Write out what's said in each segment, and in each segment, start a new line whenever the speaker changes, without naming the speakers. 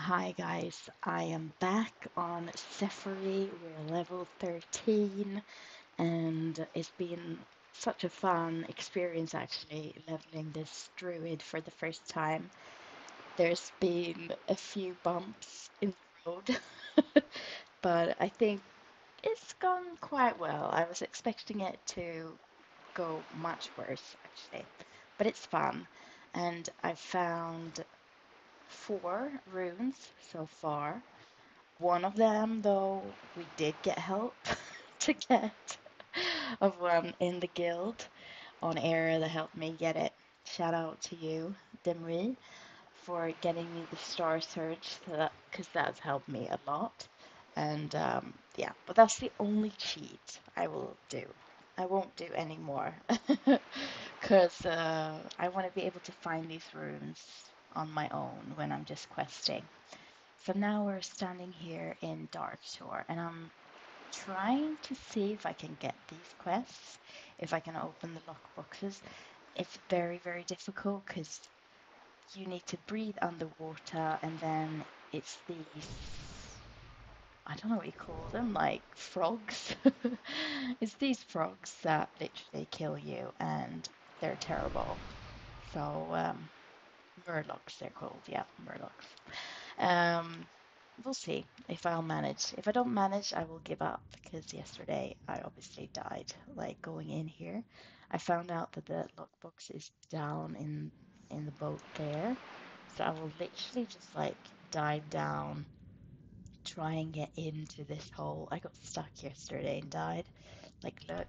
Hi guys, I am back on Sephiri. We're level 13 and it's been such a fun experience actually leveling this druid for the first time. There's been a few bumps in the road, but I think it's gone quite well. I was expecting it to go much worse actually, but it's fun. And I found four runes so far. One of them, though, we did get help to get of one in the guild on air that helped me get it. Shout out to you, Demri, for getting me the Starsurge, because that's helped me a lot. And um, yeah, but that's the only cheat I will do. I won't do any more because uh, I want to be able to find these runes on my own when I'm just questing. So now we're standing here in Darkshore and I'm trying to see if I can get these quests, if I can open the lock boxes. It's very, very difficult because you need to breathe underwater and then it's these, I don't know what you call them, like frogs. it's these frogs that literally kill you and they're terrible. So um, Murlocs, they're called. Yeah, Murlocs. Um, we'll see if I'll manage. If I don't manage, I will give up because yesterday I obviously died. Like going in here, I found out that the lockbox is down in in the boat there, so I will literally just like dive down, try and get into this hole. I got stuck yesterday and died. Like look,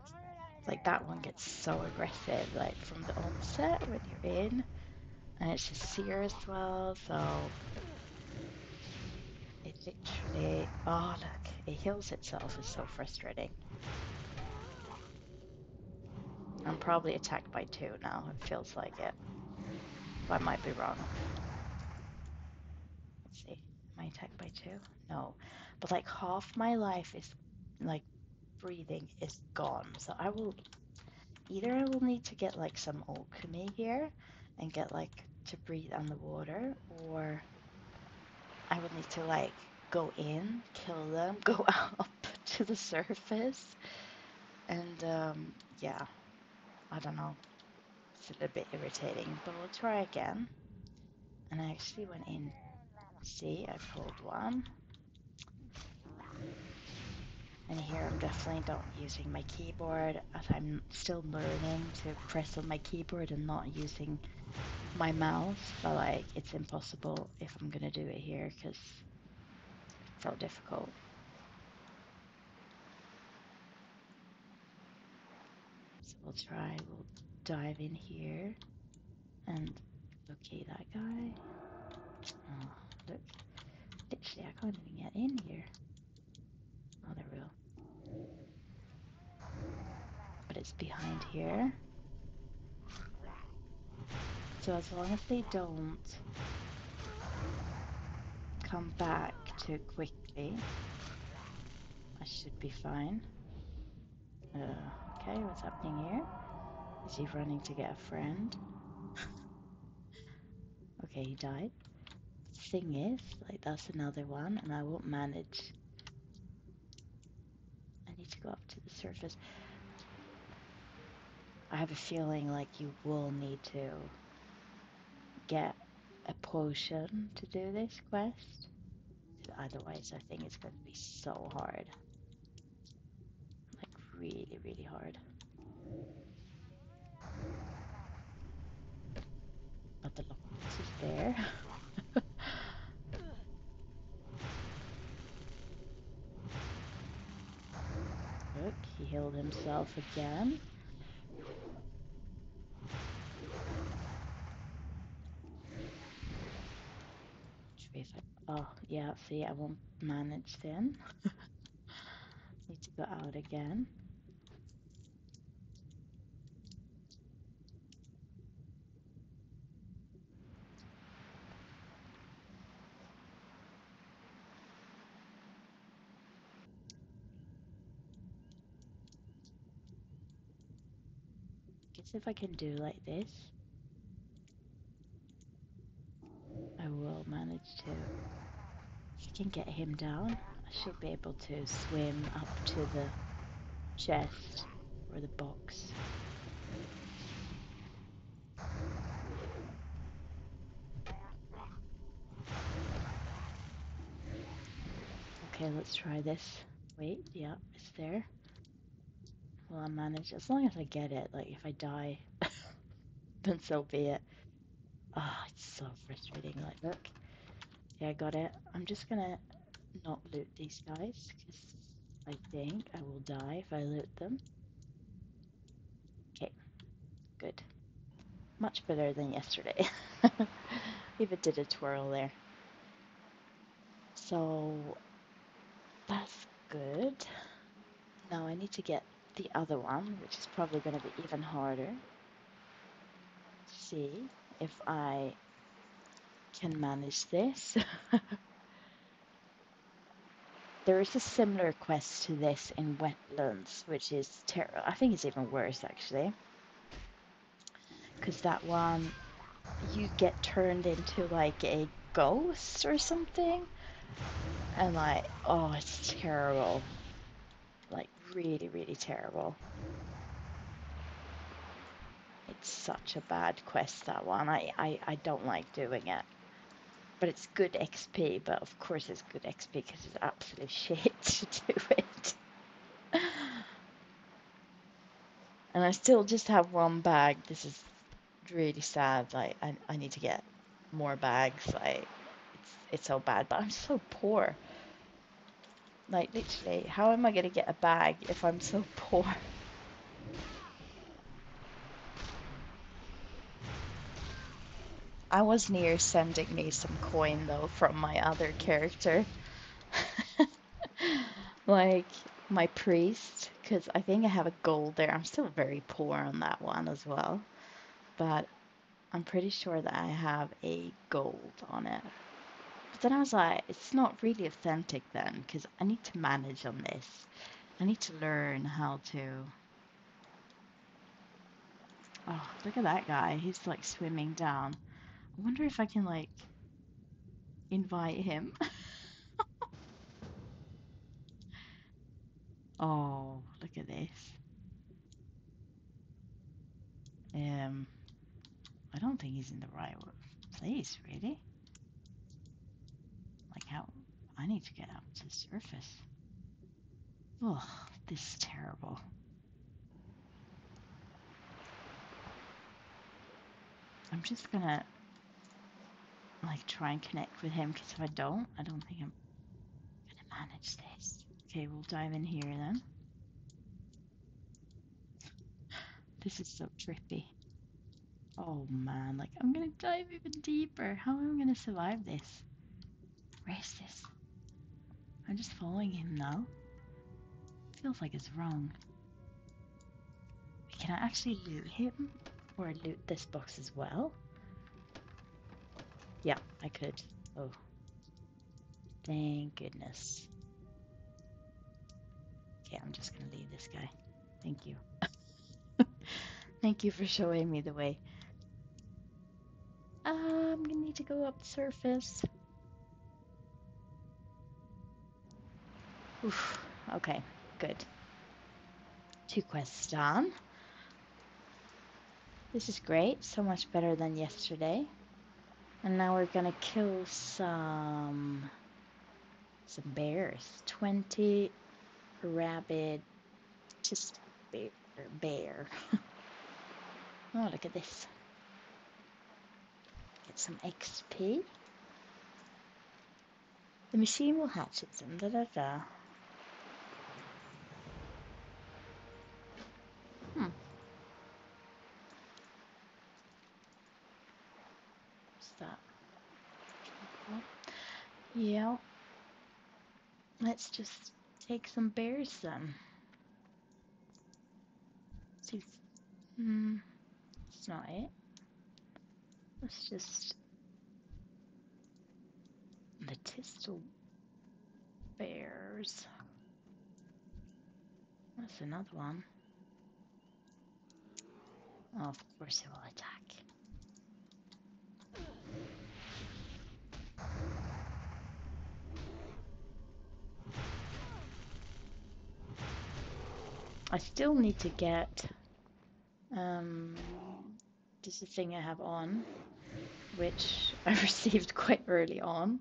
like that one gets so aggressive. Like from the onset when you're in and it's a seer as well, so it literally, oh look, it heals itself, it's so frustrating. I'm probably attacked by two now, it feels like it. But I might be wrong. Let's see, am I attacked by two? No, but like half my life is, like, breathing is gone, so I will, either I will need to get like some alchemy here, and get like to breathe underwater, or I would need to like go in, kill them, go up to the surface, and um, yeah, I don't know. It's a little bit irritating, but we'll try again. And I actually went in. See, I pulled one. And here I'm definitely not using my keyboard as I'm still learning to press on my keyboard and not using my mouse. But like, it's impossible if I'm gonna do it here because it's so difficult. So we'll try, we'll dive in here and okay that guy. Oh, look. Literally, I can't even get in here. Oh, there we go. It's behind here. So as long as they don't come back too quickly, I should be fine. Uh, okay, what's happening here? Is he running to get a friend? okay, he died. Thing is, like that's another one, and I won't manage. I need to go up to the surface. I have a feeling like you will need to get a potion to do this quest. Otherwise, I think it's going to be so hard. Like, really, really hard. But the lockbox is there. Look, he healed himself again. Oh, yeah, see, I won't manage then. Need to go out again. Guess if I can do like this, I will manage to. If I can get him down, I should be able to swim up to the chest or the box. Okay, let's try this. Wait, yeah, it's there. Well, I manage as long as I get it. Like, if I die, then so be it. Ah, it's so frustrating. Like, look. Yeah, I got it. I'm just gonna not loot these guys, because I think I will die if I loot them. Okay, good. Much better than yesterday. Even did a twirl there. So, that's good. Now I need to get the other one, which is probably going to be even harder. See if I can manage this. there is a similar quest to this in Wetlands, which is terrible. I think it's even worse actually. Because that one, you get turned into like a ghost or something. And like, oh, it's terrible. Like, really, really terrible. It's such a bad quest, that one. I, I, I don't like doing it. But it's good XP, but of course it's good XP because it's absolute shit to do it. and I still just have one bag. This is really sad. Like, I, I need to get more bags. Like, it's, it's so bad, but I'm so poor. Like, literally, how am I going to get a bag if I'm so poor? I was near sending me some coin though from my other character. like my priest, because I think I have a gold there. I'm still very poor on that one as well. But I'm pretty sure that I have a gold on it. But then I was like, it's not really authentic then, because I need to manage on this. I need to learn how to... Oh, look at that guy. He's like swimming down. I wonder if I can like invite him. oh, look at this. Um, I don't think he's in the right place, really. Like how I need to get up to the surface. Oh, this is terrible. I'm just gonna like try and connect with him because if I don't, I don't think I'm gonna manage this. Okay, we'll dive in here then. This is so trippy. Oh man, like I'm gonna dive even deeper. How am I gonna survive this? Where is this? I'm just following him now. Feels like it's wrong. Can I actually loot him? Or loot this box as well? Yeah, I could. Oh. Thank goodness. Okay, I'm just gonna leave this guy. Thank you. Thank you for showing me the way. Um, I'm gonna need to go up the surface. Oof. Okay, good. Two quests done. This is great, so much better than yesterday. And now we're gonna kill some some bears. 20 rabbit just bear bear. oh look at this. Get some XP. The machine will hatch its da da da. Hmm. that? Yeah. Let's just take some bears then. See, hmm, it's not it. Let's just the Thistle bears. That's another one. Oh, of course it will attack. I still need to get um, this is a thing I have on, which I received quite early on,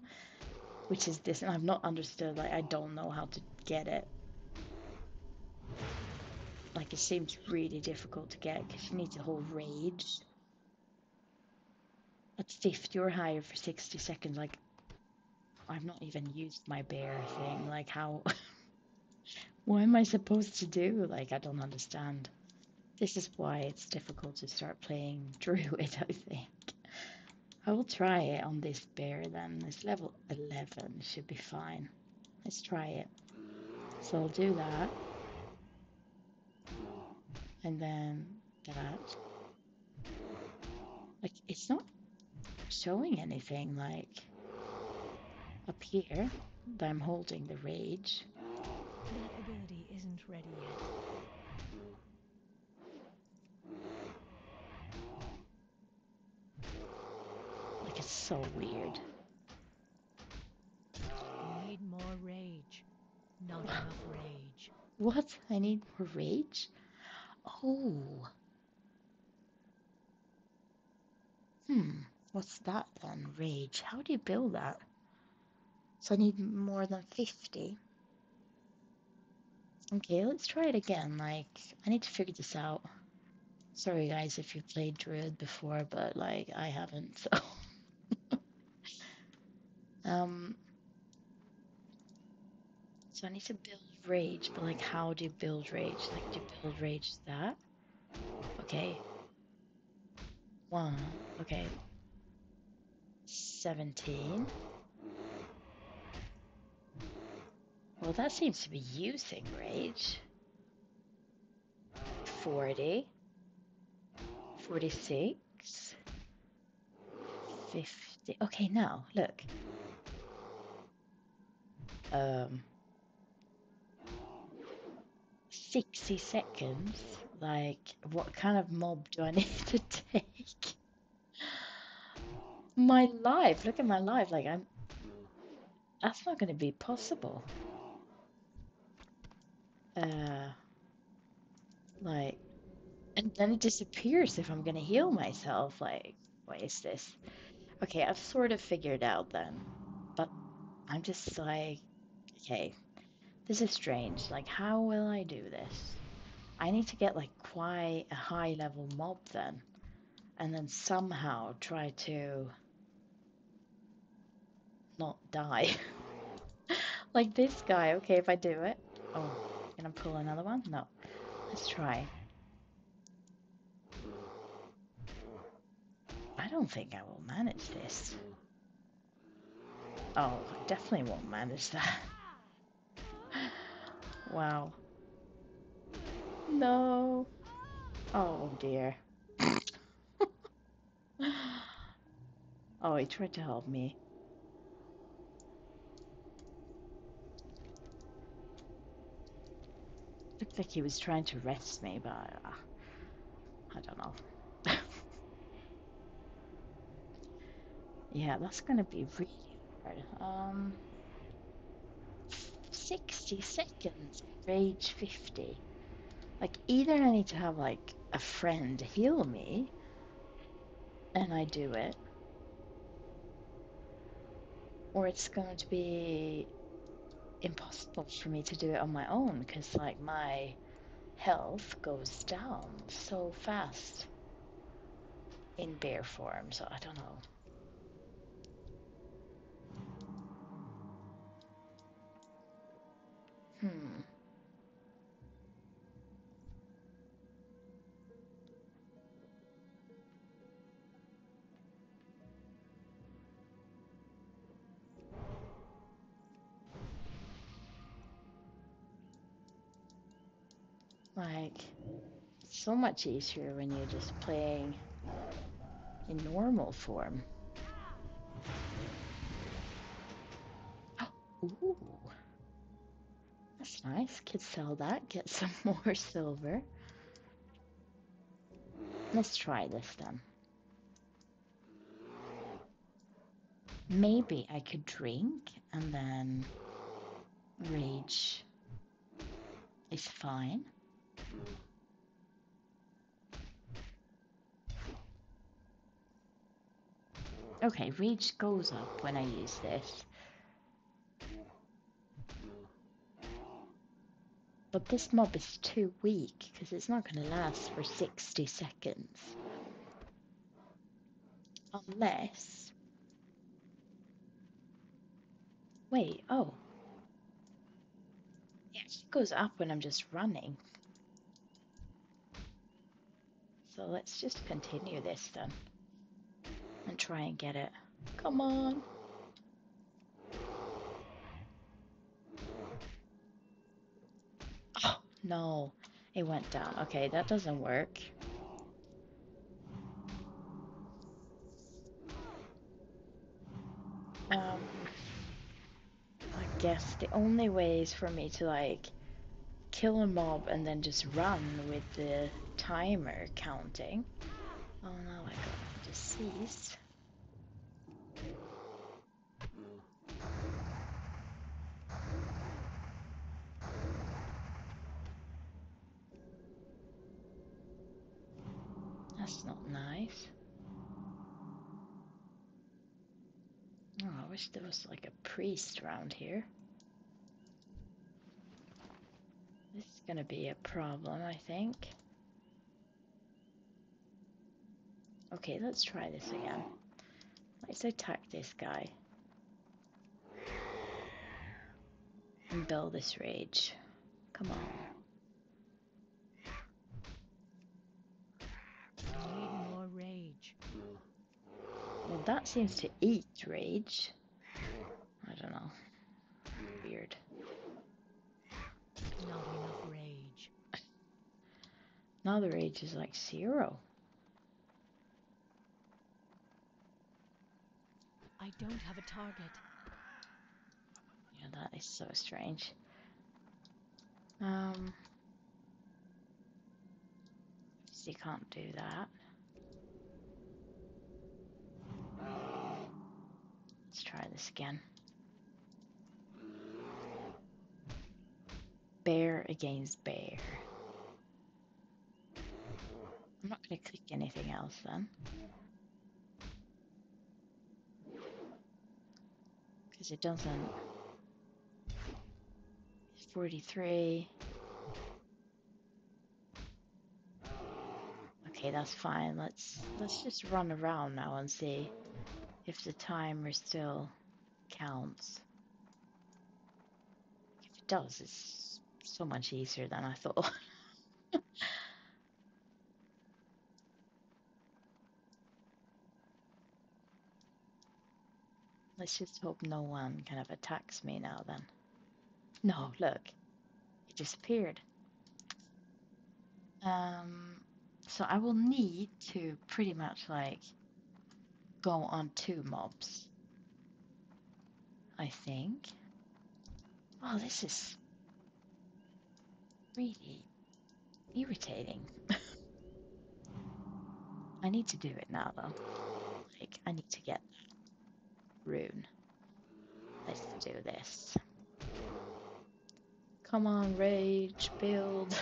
which is this, and I've not understood, like, I don't know how to get it. Like, it seems really difficult to get because you need to hold rage at 50 or higher for 60 seconds. Like, I've not even used my bear thing. Like, how. what am I supposed to do? Like, I don't understand. This is why it's difficult to start playing Druid, I think. I will try it on this bear then. It's level 11, should be fine. Let's try it. So I'll do that. And then that. Like, it's not showing anything, like, up here that I'm holding the rage.
That ability isn't ready yet.
Like, it's so weird.
You need more rage. Not enough rage.
What? I need more rage? Oh. Hmm. What's that then? Rage. How do you build that? So I need more than 50. Okay, let's try it again. Like, I need to figure this out. Sorry guys if you played Druid before, but like, I haven't, so. um. So I need to build rage, but like, how do you build rage? Like, do you build rage that? Okay. One. Okay. 17. Well, that seems to be using rage. 40. 46. 50. Okay, now, look. Um. 60 seconds? Like, what kind of mob do I need to take? My life, look at my life, like, I'm. That's not going to be possible. Uh. Like. And then it disappears if I'm to heal myself. Like, what is this? Okay, I've sort of figured out then. But I'm just like, okay, this is strange. Like, how will I do this? I need to get like quite a high level mob then. And then somehow try to not die. like this guy. Okay, if I do it. Oh, gonna pull another one? No. Let's try. I don't think I will manage this. Oh, I definitely won't manage that. wow. No. Oh dear. oh, he tried to help me. Like he was trying to rest me, but uh, I don't know. yeah, that's gonna be really hard. Um, 60 seconds, rage 50. Like, either I need to have, like, a friend heal me, and I do it, or it's going to be impossible for me to do it on my own, because, like, my health goes down so fast in bear form, so I don't know. So much easier when you're just playing in normal form. Ooh. That's nice. Could sell that, get some more silver. Let's try this then. Maybe I could drink and then rage is fine. Okay, rage goes up when I use this. But this mob is too weak because it's not going to last for 60 seconds. Unless... Wait, oh. Yeah, it goes up when I'm just running. So let's just continue this then. And try and get it. Come on. Oh, no. It went down. Okay, that doesn't work. Um, I guess the only way is for me to like kill a mob and then just run with the timer counting. Oh no, I got disease. That's not nice. Oh, I wish there was like a priest around here. This is gonna be a problem, I think. Okay, let's try this again. Let's attack this guy. And build this rage. Come on.
Need more rage.
Well, that seems to eat rage. I don't know. Weird.
Not enough rage.
Now the rage is like zero.
Don't have a target.
Yeah, that is so strange. Um, you can't do that. Let's try this again. Bear against bear. I'm not going to click anything else then. Because it doesn't. 43. Okay, that's fine. Let's let's just run around now and see if the timer still counts. If it does, it's so much easier than I thought. Let's just hope no one kind of attacks me now then. No, look. It disappeared. Um, so I will need to pretty much like go on two mobs. I think. Oh, this is really irritating. I need to do it now though. Like, I need to get that rune. Let's do this. Come on, rage, build.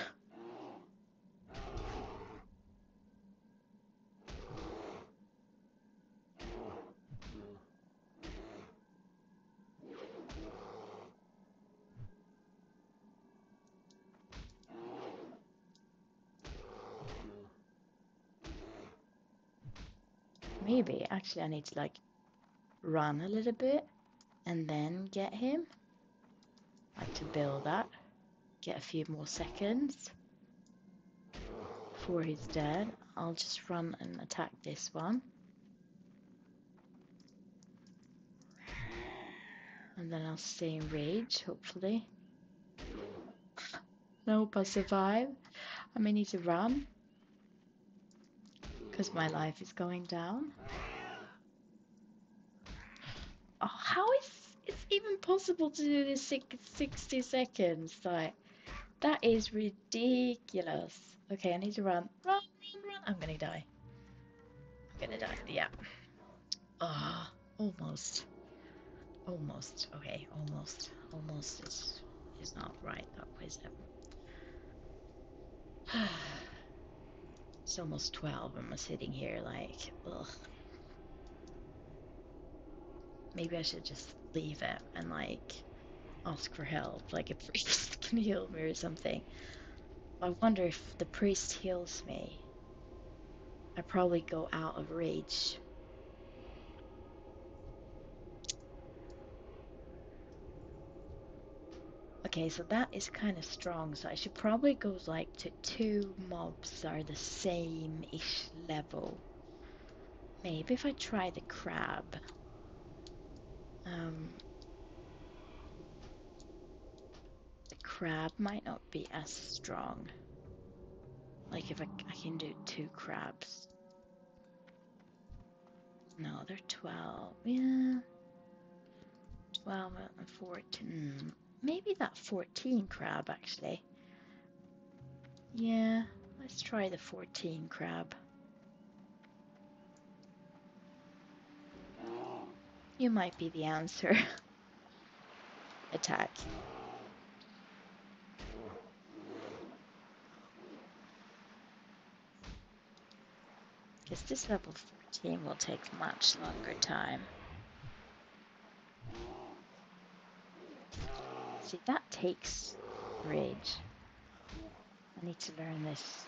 Maybe actually I need to like run a little bit and then get him. Like to build that. Get a few more seconds before he's dead. I'll just run and attack this one. And then I'll stay in rage, hopefully. Nope, I survive. I may need to run. Because my life is going down. Oh, how is it's even possible to do this six, 60 seconds? Like, that is ridiculous. Okay, I need to run. Run, run, run. I'm gonna die. I'm gonna die. Yeah. Ah, almost. Almost. Okay, almost. Almost is, is not right. That it. it's almost 12 and I'm sitting here like, ugh. Maybe I should just leave it and like ask for help, like a priest can heal me or something. I wonder if the priest heals me. I probably go out of rage. Okay, so that is kind of strong, so I should probably go like to two mobs are the same-ish level. Maybe if I try the crab. Um, the crab might not be as strong. Like if I, I can do two crabs. No, they're 12. Yeah. 12 and 14. Maybe that 14 crab actually. Yeah, let's try the 14 crab. You might be the answer. Attack. Because this level 14 will take much longer time. See, that takes rage. I need to learn this.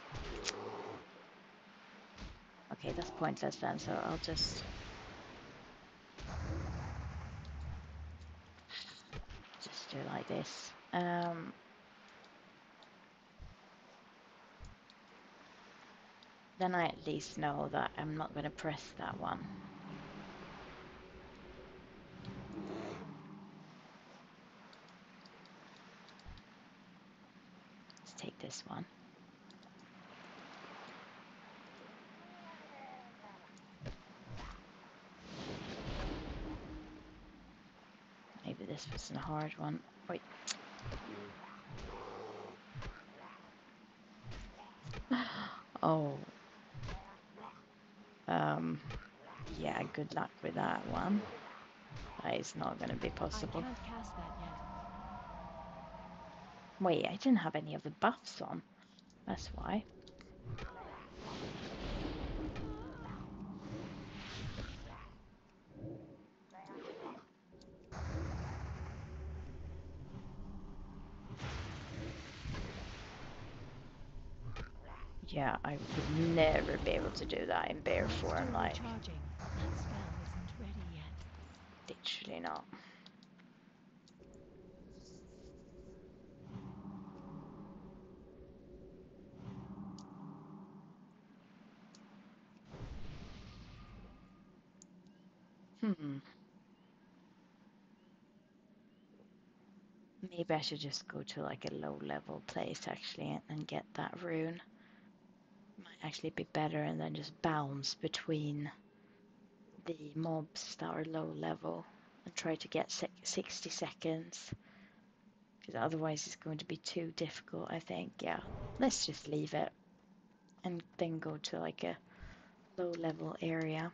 Okay, that's pointless then, so I'll just... do like this. Um, then I at least know that I'm not going to press that one. Let's take this one. A hard one. Wait. Oh. Um, yeah, good luck with that one. That is not going to be possible.
can't cast that yet.
Wait, I didn't have any of the buffs on. That's why. Yeah, I would never be able to do that in bear form, like,
recharging. That spell isn't ready yet.
literally not. Hmm. Maybe I should just go to like a low level place actually and, and get that rune. Actually be better and then just bounce between the mobs that are low level and try to get six 60 seconds. Because otherwise it's going to be too difficult, I think. Yeah, let's just leave it and then go to like a low level area.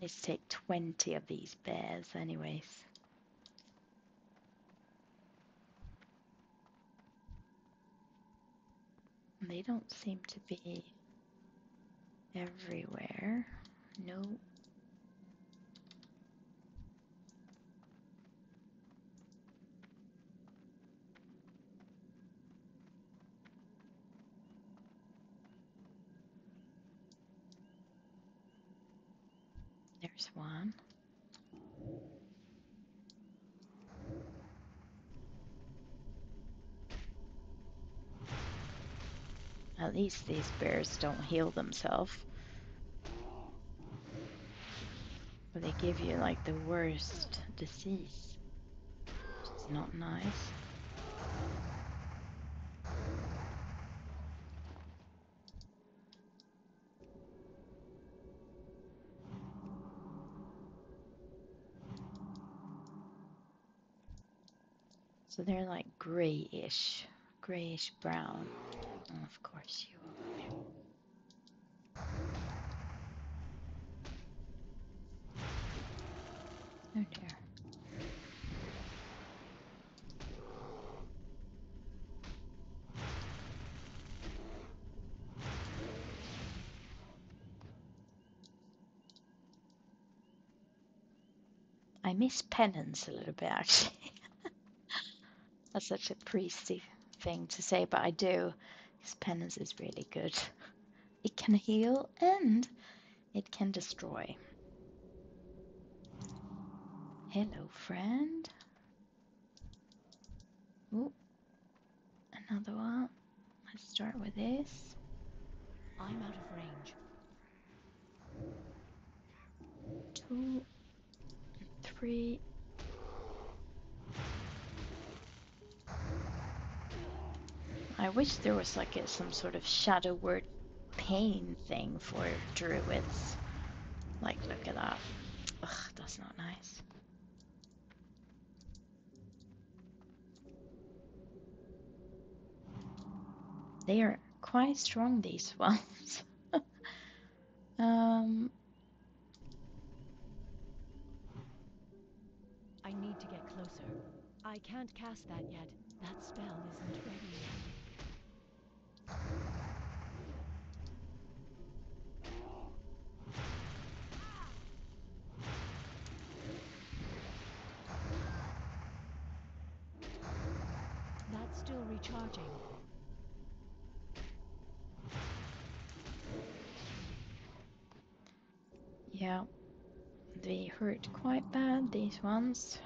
Let's take 20 of these bears anyways. They don't seem to be everywhere. No. There's one. At least these bears don't heal themselves. But they give you like the worst disease. Is not nice. So they're like grayish, grayish brown. Of course you will. Oh dear. I miss penance a little bit actually. That's such a priesty thing to say, but I do. Because penance is really good. It can heal and it can destroy. Hello, friend. Oh, another one. Let's start with this.
I'm out of range.
Two, three. I wish there was like a, some sort of shadow word pain thing for druids. Like, look at that. Ugh, that's not nice. They are quite strong, these ones. um,
I need to get closer. I can't cast that yet. That spell isn't ready yet. That's still recharging.
yeah, they hurt quite bad, these ones.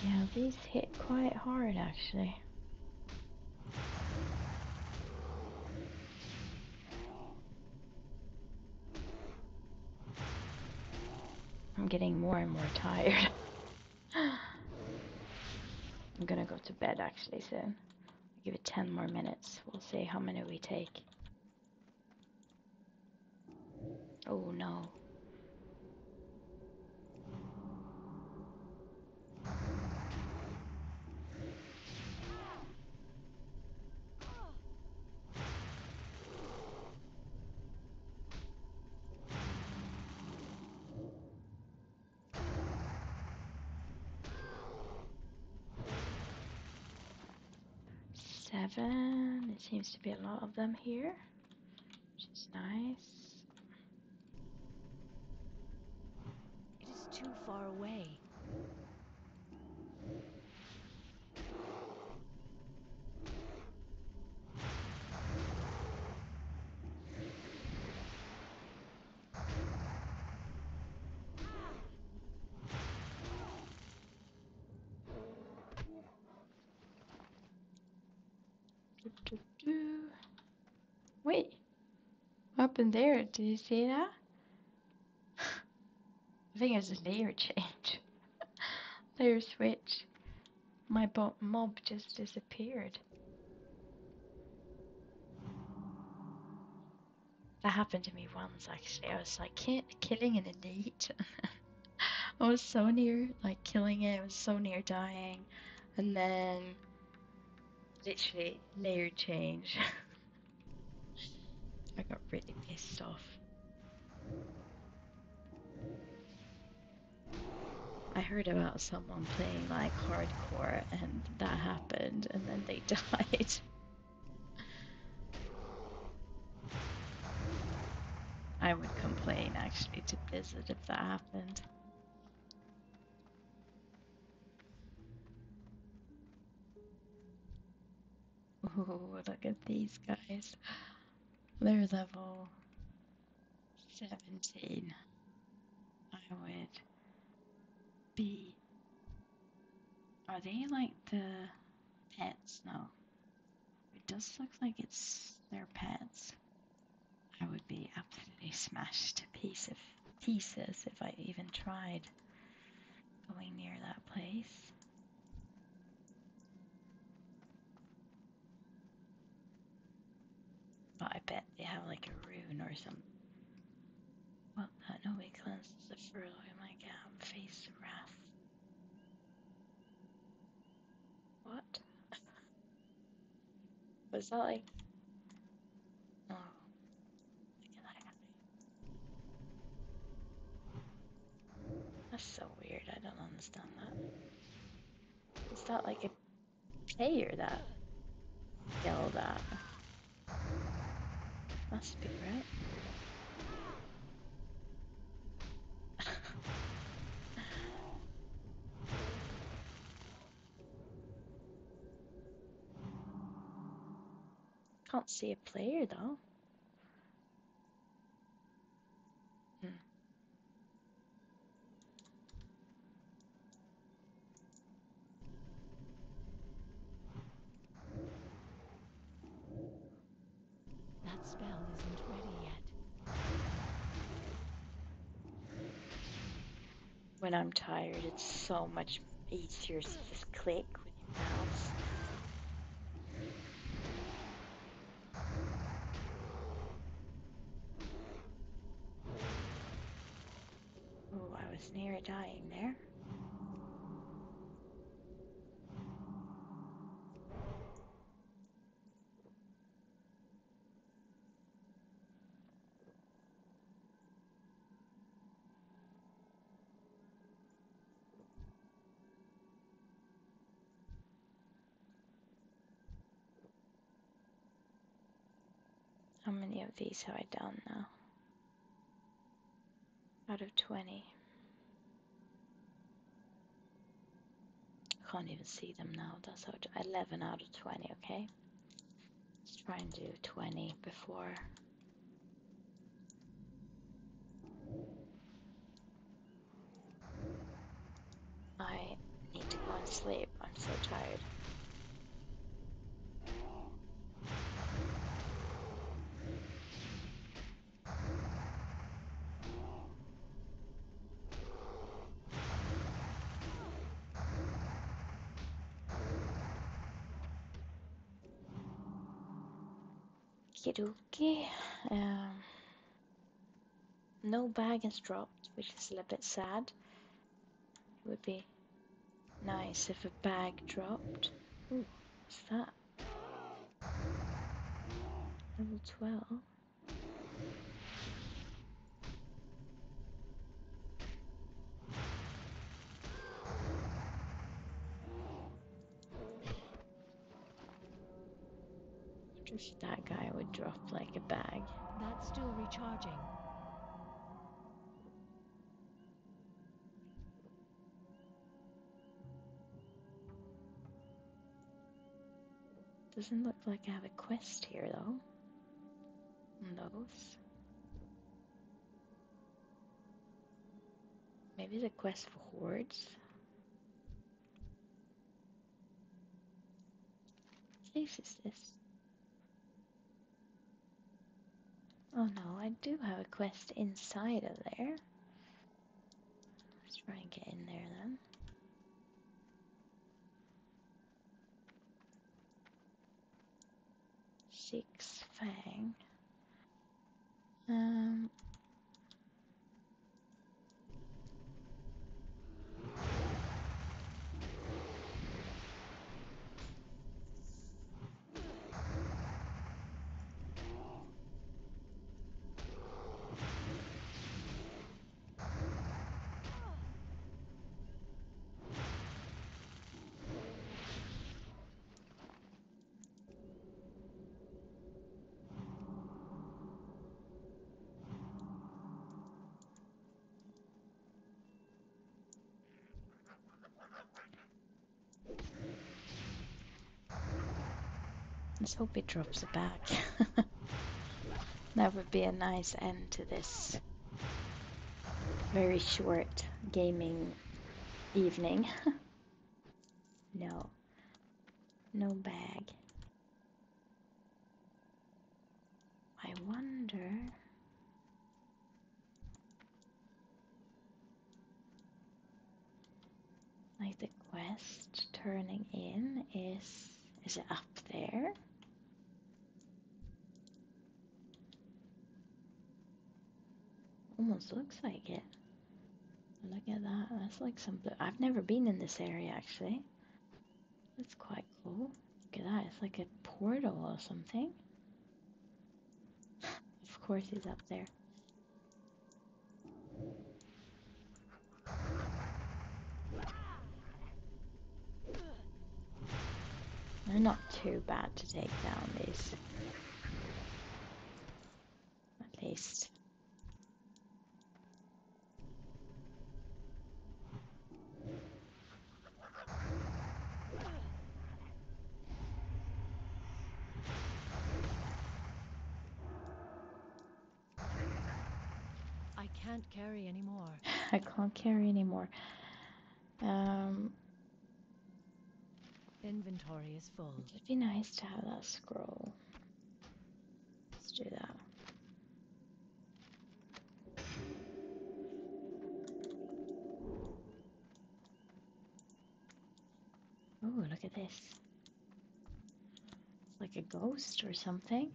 Yeah, these hit quite hard actually. I'm getting more and more tired. I'm gonna go to bed actually soon. Give it 10 more minutes. We'll see how many we take. Oh no. Seven. It seems to be a lot of them here, which is nice.
It is too far away.
Do, do, do. Wait, what happened there? Did you see that? I think it's a layer change. layer switch. My mob just disappeared. That happened to me once actually. I was like ki killing an elite. I was so near like killing it. I was so near dying. And then literally layer change. I got really pissed off. I heard about someone playing like hardcore and that happened and then they died. I would complain actually to Blizzard if that happened. Oh, look at these guys. They're level 17. I would be. Are they like the pets? No. It does look like it's their pets. I would be absolutely smashed to piece pieces if I even tried going near that place. But I bet they have like a rune or something. Well, that nobody cleanses the furlough my gap, face the wrath. What? Was that like? Oh, that. That's so weird. I don't understand that. Is that like a player that yelled at? Must be right. Can't see a player though. Hmm.
That spell isn't ready yet.
When I'm tired, it's so much easier to just click with your mouse. Oh, I was near dying there. How of these have I done now? Out of 20. Can't even see them now. That's how 11 out of 20, okay? Let's try and do 20 before. I need to go and sleep. I'm so tired. Kidoki. Um, no bag has dropped, which is a little bit sad. It would be nice if a bag dropped. Ooh, what's that? Level 12. If that guy would drop like a bag.
That's still recharging.
Doesn't look like I have a quest here though. Those. Maybe it's a quest for hordes. What is this? Oh no, I do have a quest inside of there. Let's try and get in there then. Six Fang. Um. Let's hope it drops a bag. that would be a nice end to this very short gaming evening. no. No bag. I wonder. Like the quest turning in is is it up there? Almost looks like it. Look at that. That's like some blue. I've never been in this area actually. That's quite cool. Look at that. It's like a portal or something. of course he's up there. They're not too bad to take down these. At least.
I can't carry anymore.
I can't carry anymore. Um,
Inventory is full.
it'd be nice to have that scroll. Let's do that. Oh, look at this. It's like a ghost or something.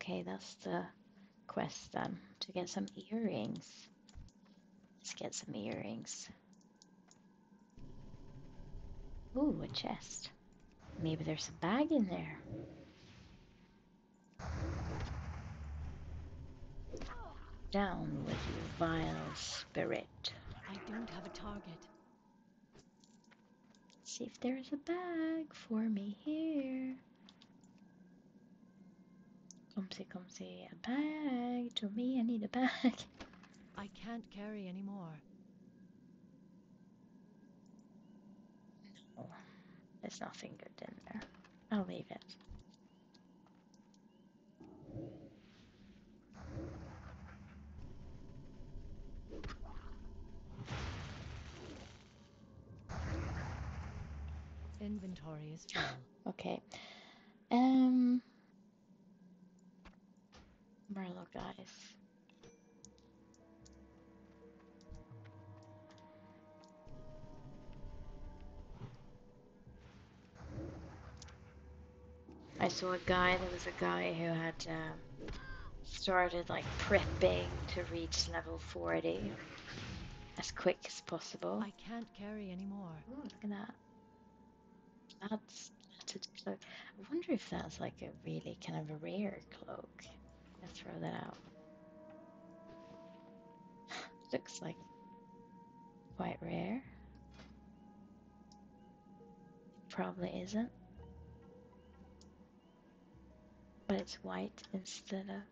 Okay, that's the quest then. To get some earrings. Let's get some earrings. Ooh, a chest. Maybe there's a bag in there. Down with you, vile spirit.
I don't have a target.
See if there's a bag for me here. Come see, come see. A bag. To me, I need a bag.
I can't carry anymore.
Oh, there's nothing good in there. I'll leave it.
Inventory is full.
Okay. Um. Merlot, guys. I saw a guy, there was a guy who had um, started like prepping to reach level 40 as quick as possible.
I can't carry anymore.
Ooh, look at that. That's that's a cloak. I wonder if that's like a really kind of a rare cloak. Let's throw that out. Looks like quite rare. Probably isn't. But it's white instead of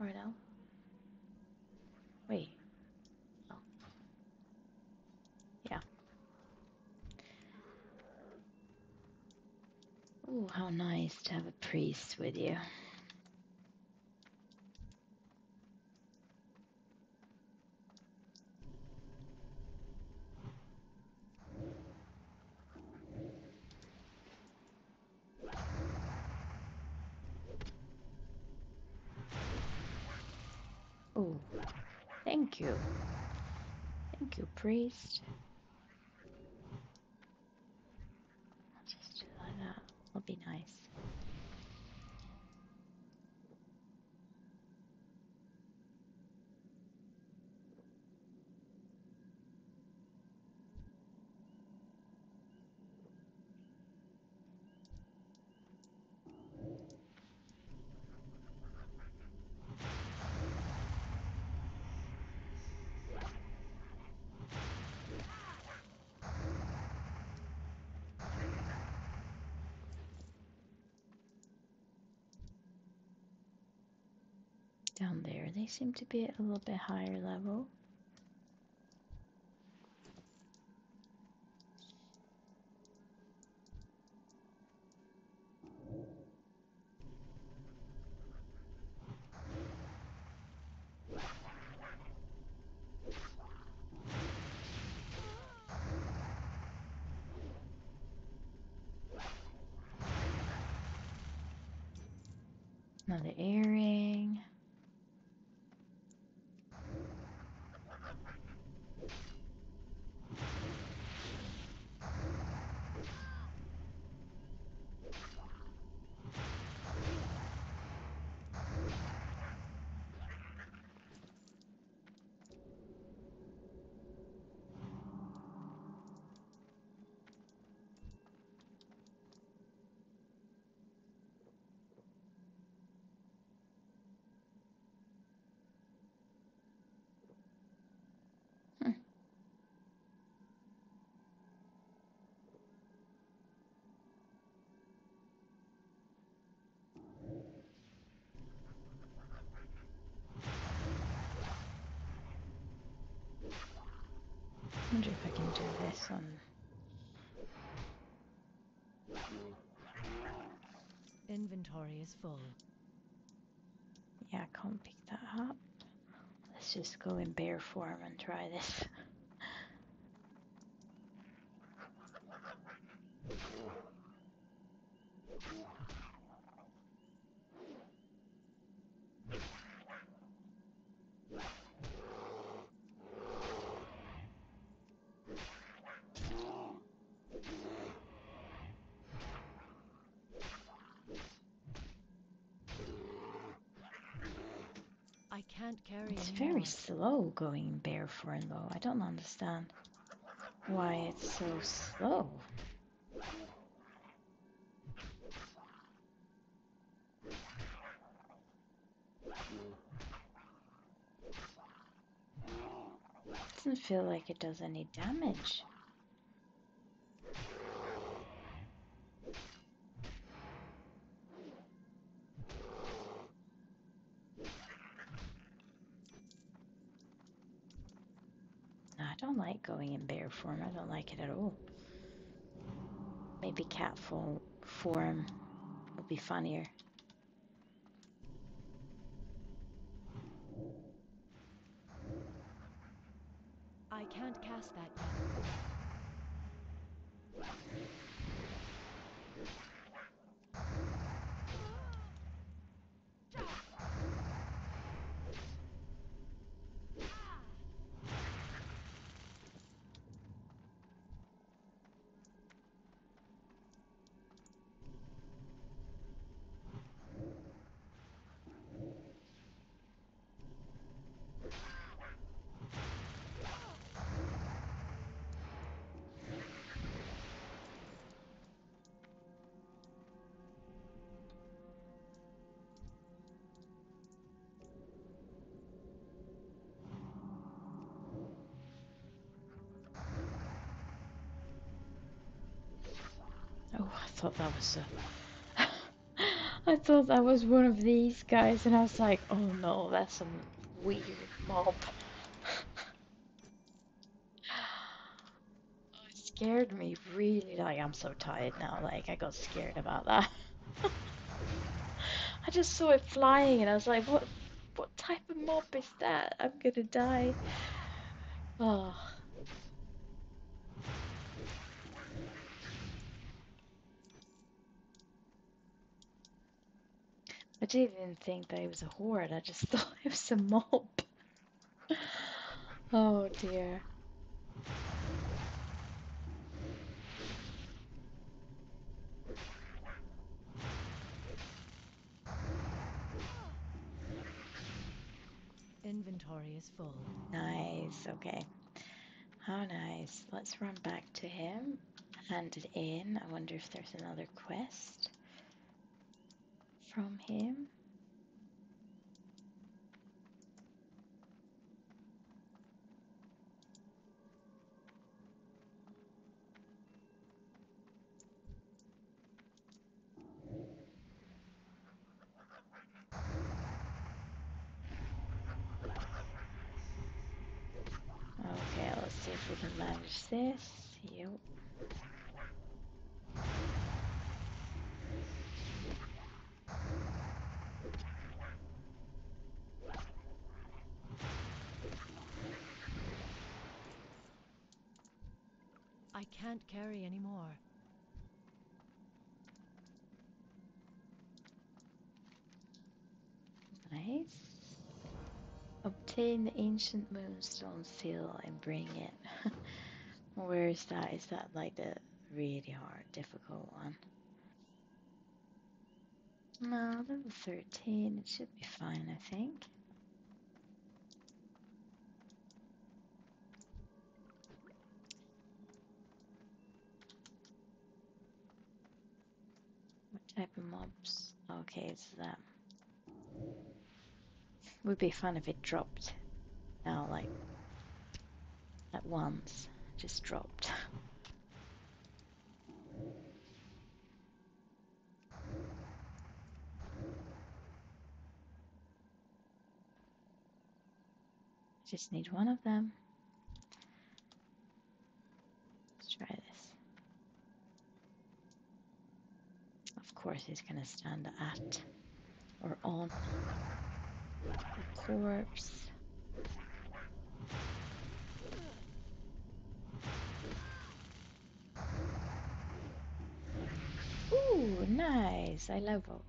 no? Wait. Oh. Yeah. Oh, how nice to have a priest with you. Oh, thank you. Thank seem to be at a little bit higher level. Another earring. Wonder if I can do this on.
Inventory is full.
Yeah, I can't pick that up. Let's just go in bear form and try this.
I can't carry
It's very slow going in bear form though. I don't understand why it's so slow. Doesn't feel like it does any damage. No, I don't like going in bear form. I don't like it at all. Maybe cat fo- form would be funnier. Thought that was uh, a. I thought that was one of these guys, and I was like, oh no, that's some weird mob. Oh, it scared me really. Like, I'm so tired now. Like, I got scared about that. I just saw it flying, and I was like, what? What type of mob is that? I'm gonna die. Oh. Didn't even think that it was a horde. I just thought it was a mob. Oh dear.
Inventory is full.
Nice. Okay. How nice. Let's run back to him. Hand it in. I wonder if there's another quest from him. Okay, let's see if we can manage this. Yep.
I can't carry anymore.
Nice. Obtain the ancient moonstone seal and bring it. Where is that? Is that like the really hard, difficult one? No, level 13. It should be fine, I think. Type of mobs? Okay, it's them. Would be fun if it dropped now, like at once, just dropped. Just need one of them. Let's try this. Of course, he's gonna stand at or on the corpse. Ooh, nice! I leveled.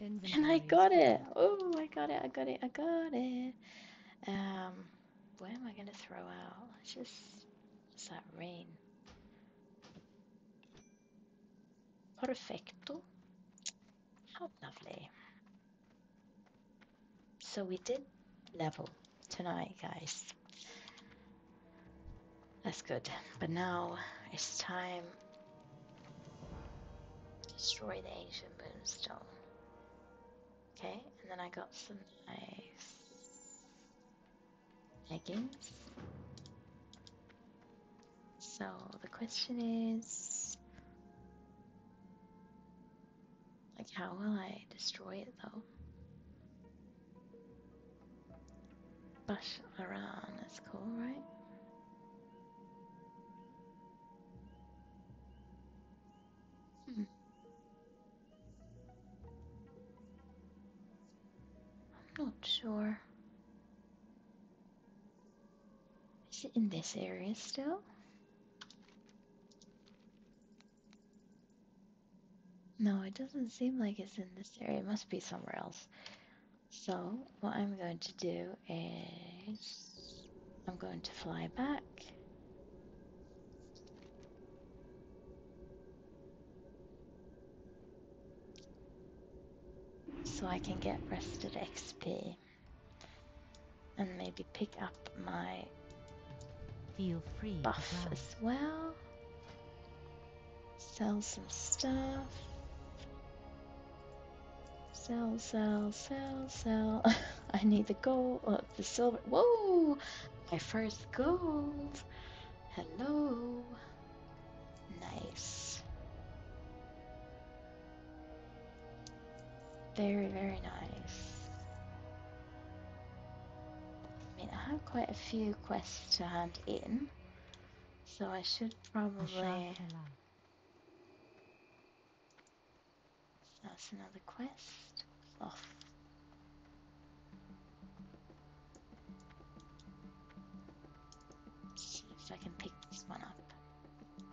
And I got it! Oh, I got it, I got it, I got it! Um, what am I gonna throw out? It's just, what's that rain? Perfecto. How lovely. So we did level tonight, guys. That's good. But now it's time to destroy the ancient moonstone. Okay, and then I got some nice leggings. So the question is, like, how will I destroy it though? Bash around, that's cool, right? Hmm. I'm not sure. Is it in this area still? No, it doesn't seem like it's in this area. It must be somewhere else. So, what I'm going to do is I'm going to fly back. So I can get rested XP. And maybe pick up my
Feel free
buff as well. Sell some stuff. Sell, sell, sell, sell. I need the gold, uh, the silver. Whoa! My first gold. Hello. Nice. Very, very nice. I mean, I have quite a few quests to hand in, so I should probably. That's another quest. Off. See if I can pick this one up.
Can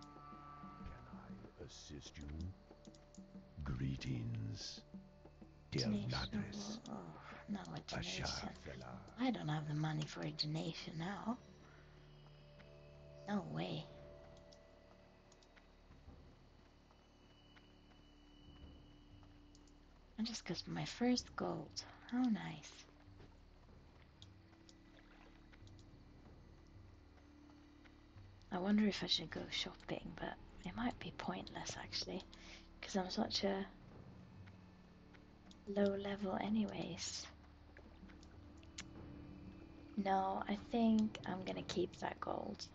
I assist you? Greetings, dear. Madres.
Oh, no, a donation. I don't have the money for a donation now. No way. I just got my first gold. How nice. I wonder if I should go shopping, but it might be pointless actually, because I'm such a low level anyways. No, I think I'm gonna keep that gold.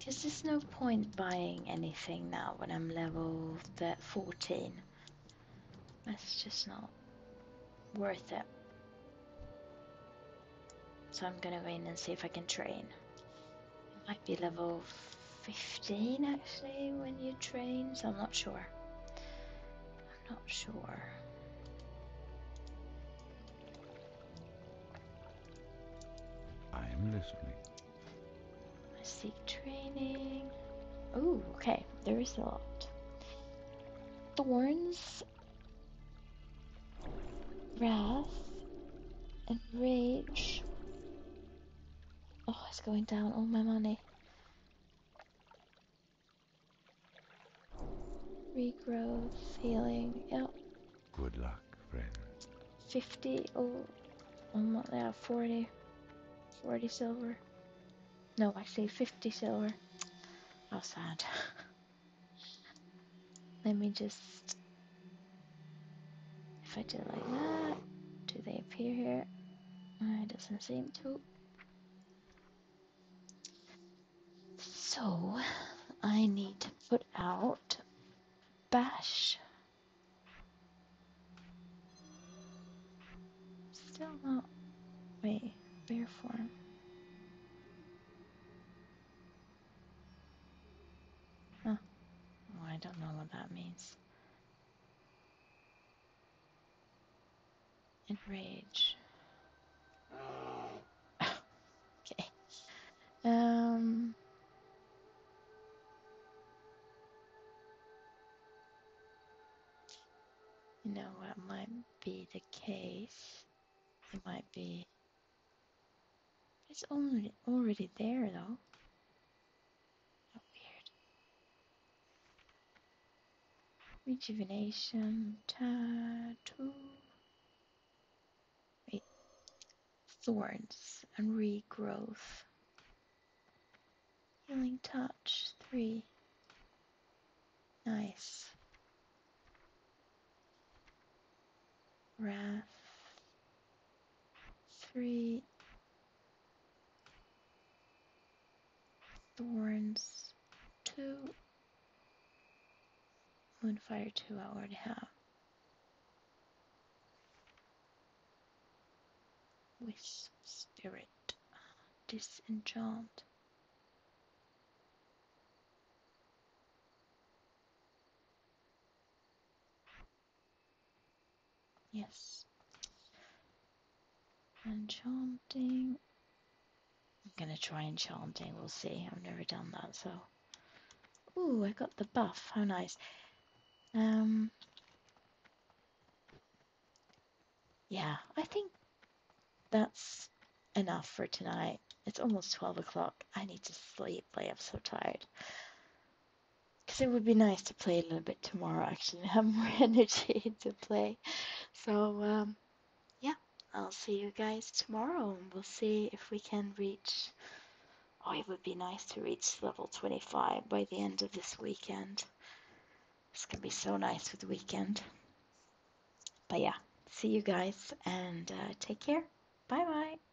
Because there's no point buying anything now when I'm level th- 14. That's just not worth it. So I'm gonna go in and see if I can train. It might be level 15 actually when you train, so I'm not sure. I'm not sure.
I am listening.
Seek training. Ooh, okay, there is a lot. Thorns, wrath, and rage. Oh, it's going down all my money. Regrowth, healing, yep.
Good luck, friend.
50, oh, almost, yeah, 40. 40 silver. No, I say 50 silver. How sad. Let me just. If I do it like that, do they appear here? Uh, It doesn't seem to. So, I need to put out Bash. Still not. Wait, bear form. Huh. Oh, I don't know what that means. Enrage. okay. Um. You know what might be the case? It might be. It's already already there though. How weird. Rejuvenation, tattoo. Wait. Thorns and regrowth. Healing touch, three. Nice. Wrath, three. Thorns, two. Moonfire, two, I already have. Wisp, spirit, disenchant. Yes. Enchanting. I'm gonna try enchanting, we'll see. I've never done that, so. Ooh, I got the buff. How nice. Um. Yeah, I think that's enough for tonight. It's almost 12 o'clock. I need to sleep. I am so tired. Because it would be nice to play a little bit tomorrow, actually, and have more energy to play. So, um, yeah, I'll see you guys tomorrow, and we'll see if we can reach. Oh, it would be nice to reach level 25 by the end of this weekend. It's gonna be so nice for the weekend. But yeah, see you guys and uh, take care. Bye bye.